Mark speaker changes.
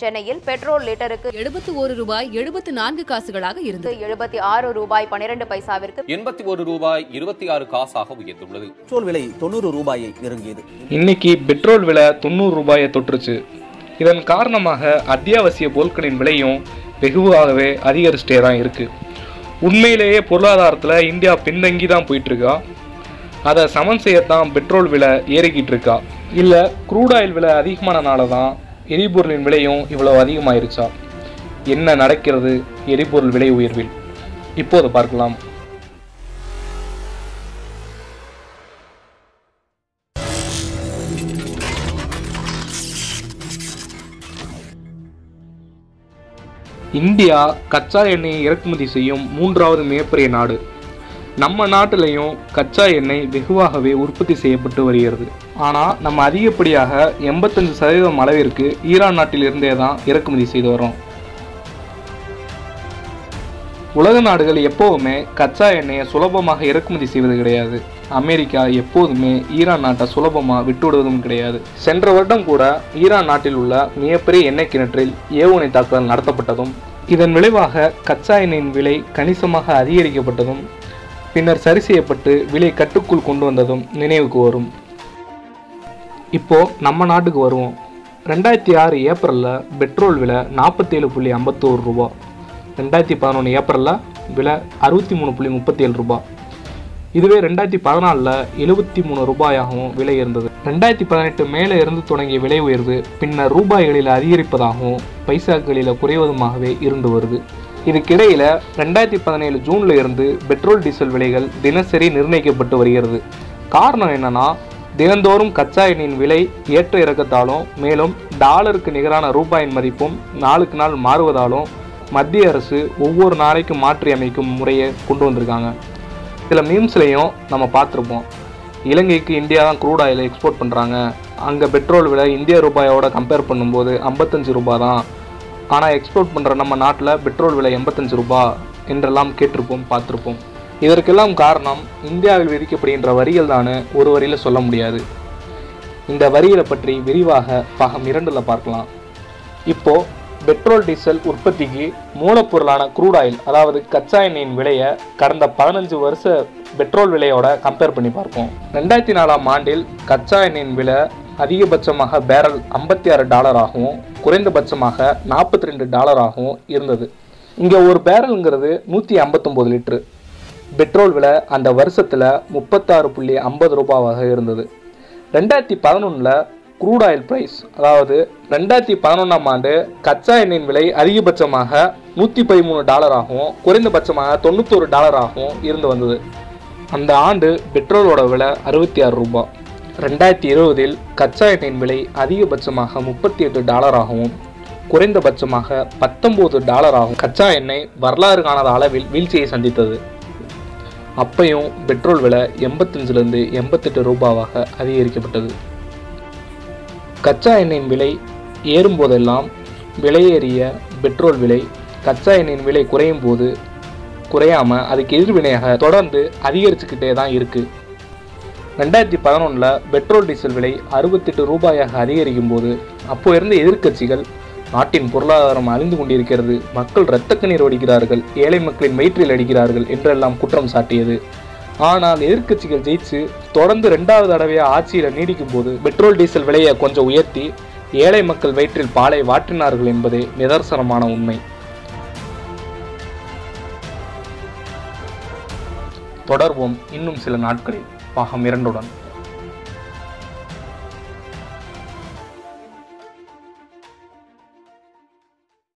Speaker 1: சென்னையில் பெட்ரோல் லிட்டருக்கு
Speaker 2: எழுபத்தி ஒரு ரூபாய் எழுபத்து நான்கு காசுகளாக இருந்தது.
Speaker 1: எழுபத்தி ஆறு ரூபாய் பனிரெண்டு பைசாவிற்கு
Speaker 3: எண்பத்தி ஒரு ரூபாய் இருபத்தி ஆறு காசாக உயர்ந்துள்ளது.
Speaker 4: பெட்ரோல் விலை தொண்ணூறு ரூபாயை நெருங்கியது.
Speaker 5: இன்னைக்கு பெட்ரோல் விலை தொண்ணூறு ரூபாயை தொற்றுச்சு. இதன் காரணமாக அத்தியாவசிய பொருட்களின் விலையும் வெகுவாகவே அதிகரிச்சிட்டே தான் இருக்கு. உண்மையிலேயே பொருளாதாரத்தில் இந்தியா பின்தங்கி தான் போயிட்டு இருக்கா அதை சமன் செய்யத்தான் பெட்ரோல் விலை ஏறிக்கிட்டு இருக்கா. இல்லை க்ரூட் ஆயில் விலை அதிகமானனால தான் எரிபொருளின் விலையும் இவ்வளவு அதிகமாயிருச்சா? என்ன நடக்கிறது? எரிபொருள் விலை உயர்வில். இப்போது பார்க்கலாம். இந்தியா கச்சா எண்ணெயை இறக்குமதி செய்யும் மூன்றாவது மிகப்பெரிய நாடு. நம்ம நாட்டிலையும் கச்சா எண்ணெய் வெகுவாகவே உற்பத்தி செய்யப்பட்டு வருகிறது. ஆனால் நம்ம அதிகப்படியாக எண்பத்தஞ்சு சதவீதம் அளவிற்கு ஈரான் நாட்டிலிருந்தே தான் இறக்குமதி செய்து வரோம் உலக நாடுகள் எப்போவுமே கச்சா எண்ணெயை சுலபமாக இறக்குமதி செய்வது கிடையாது. அமெரிக்கா எப்போதுமே ஈரான் நாட்டை சுலபமாக விட்டுவிடுவதும் கிடையாது. சென்ற வருடம் கூட ஈரான் நாட்டில் உள்ள மிகப்பெரிய எண்ணெய் கிணற்றில் ஏவுகணை தாக்குதல் நடத்தப்பட்டதும் இதன் விளைவாக கச்சா எண்ணெயின் விலை கணிசமாக அதிகரிக்கப்பட்டதும் பின்னர் சரி செய்யப்பட்டு விலை கட்டுக்குள் கொண்டு வந்ததும் நினைவுக்கு வரும். இப்போ நம்ம நாட்டுக்கு வருவோம். ரெண்டாயிரத்தி ஆறு ஏப்ரலில் பெட்ரோல் விலை நாற்பத்தேழு புள்ளி ஐம்பத்தோரு ரூபா. ரெண்டாயிரத்தி பதினொன்று ஏப்ரலில் விலை அறுபத்தி மூணு புள்ளி முப்பத்தேழு ரூபா. இதுவே ரெண்டாயிரத்தி பதினாலில் எழுபத்தி மூணு ரூபாயாகவும் விலை இருந்தது. ரெண்டாயிரத்தி பதினெட்டு மேலே இருந்து தொடங்கிய விலை உயர்வு பின்னர் ரூபாய்களில் அதிகரிப்பதாகவும் பைசாக்களில் குறைவதுமாகவே இருந்து வருது. இதுக்கிடையில் ரெண்டாயிரத்தி பதினேழு ஜூனில் இருந்து பெட்ரோல் டீசல் விலைகள் தினசரி நிர்ணயிக்கப்பட்டு வருகிறது. காரணம் என்னன்னா தினந்தோறும் கச்சா எண்ணெயின் விலை ஏற்ற இறக்கத்தாலும் மேலும் டாலருக்கு நிகரான ரூபாயின் மதிப்பும் நாளுக்கு நாள் மாறுவதாலும் மத்திய அரசு ஒவ்வொரு நாளைக்கும் மாற்றி அமைக்கும் முறையை கொண்டு வந்திருக்காங்க. சில மீம்ஸ்லையும் நம்ம பார்த்துருப்போம். இலங்கைக்கு இந்தியா தான் க்ரூட் ஆயிலை எக்ஸ்போர்ட் பண்ணுறாங்க அங்கே பெட்ரோல் விலை இந்திய ரூபாயோட கம்பேர் பண்ணும்போது ஐம்பத்தஞ்சு ரூபாய் தான் ஆனால் எக்ஸ்போர்ட் பண்ணுற நம்ம நாட்டில் பெட்ரோல் விலை எண்பத்தஞ்சு ரூபாய் என்றெல்லாம் கேட்டிருப்போம் பார்த்துருப்போம். இதற்கெல்லாம் காரணம் இந்தியாவில் விதிக்கப்படுகின்ற வரிகள் தானே ஒரு வரியில் சொல்ல முடியாது. இந்த வரிகளை பற்றி விரிவாக பாகம் இரண்டில் பார்க்கலாம். இப்போ பெட்ரோல் டீசல் உற்பத்திக்கு மூலப்பொருளான க்ரூட் ஆயில் அதாவது கச்சா எண்ணெயின் விலையை கடந்த பதினஞ்சு வருஷ பெட்ரோல் விலையோட கம்பேர் பண்ணி பார்ப்போம். ரெண்டாயிரத்தி நாலாம் ஆண்டில் கச்சா எண்ணெயின் விலை அதிகபட்சமாக பேரல் ஐம்பத்தி ஆறு டாலராகவும் குறைந்தபட்சமாக நாற்பத்தி ரெண்டு டாலராகவும் இருந்தது. இங்கே ஒரு பேரலுங்கிறது நூற்றி ஐம்பத்தொம்போது லிட்ரு பெட்ரோல் விலை அந்த வருஷத்தில் முப்பத்தாறு புள்ளி ஐம்பது ரூபாவாக இருந்தது. ரெண்டாயிரத்தி பதினொன்றில் க்ரூட் ஆயில் ப்ரைஸ் அதாவது ரெண்டாயிரத்தி பதினொன்றாம் ஆண்டு கச்சா எண்ணெயின் விலை அதிகபட்சமாக நூற்றி பதிமூணு டாலராகவும் குறைந்தபட்சமாக தொண்ணூத்தொரு டாலராகவும் இருந்து வந்தது. அந்த ஆண்டு பெட்ரோலோட விலை அறுபத்தி ஆறு ரூபாய் ரெண்டாயிரத்தி இருபதில் கச்சா எண்ணெயின் விலை அதிகபட்சமாக முப்பத்தி எட்டு டாலராகவும் குறைந்தபட்சமாக பத்தொம்போது டாலராகவும் கச்சா எண்ணெய் வரலாறு காணாத அளவில் வீழ்ச்சியை சந்தித்தது. அப்பையும் பெட்ரோல் விலை எண்பத்தஞ்சிலிருந்து எண்பத்தெட்டு ரூபாவாக அதிகரிக்கப்பட்டது. கச்சா எண்ணெயின் விலை ஏறும்போதெல்லாம் விலையேறிய பெட்ரோல் விலை கச்சா எண்ணெயின் விலை குறையும் போது குறையாம அதுக்கு எதிர்வினையாக தொடர்ந்து அதிகரிச்சுக்கிட்டே தான் இருக்குது ரெண்டாயிரத்தி பதினொன்றில் பெட்ரோல் டீசல் விலை அறுபத்தெட்டு ரூபாயாக அதிகரிக்கும் போது அப்போ இருந்த எதிர்க்கட்சிகள் நாட்டின் பொருளாதாரம் அழிந்து கொண்டிருக்கிறது. மக்கள் இரத்த கண்ணீர் வடிக்கிறார்கள் ஏழை மக்களின் வயிற்றில் அடிக்கிறார்கள் என்றெல்லாம் குற்றம் சாட்டியது. ஆனால் எதிர்க்கட்சிகள் ஜெயிச்சு தொடர்ந்து ரெண்டாவது தடவையாக ஆட்சியில் நீடிக்கும் போது பெட்ரோல் டீசல் விலையை கொஞ்சம் உயர்த்தி ஏழை மக்கள் வயிற்றில் பாலை வாற்றினார்கள் என்பதே நிதர்சனமான உண்மை. தொடர்வோம் இன்னும் சில நாட்களில். பாகம் இரண்டுடன்.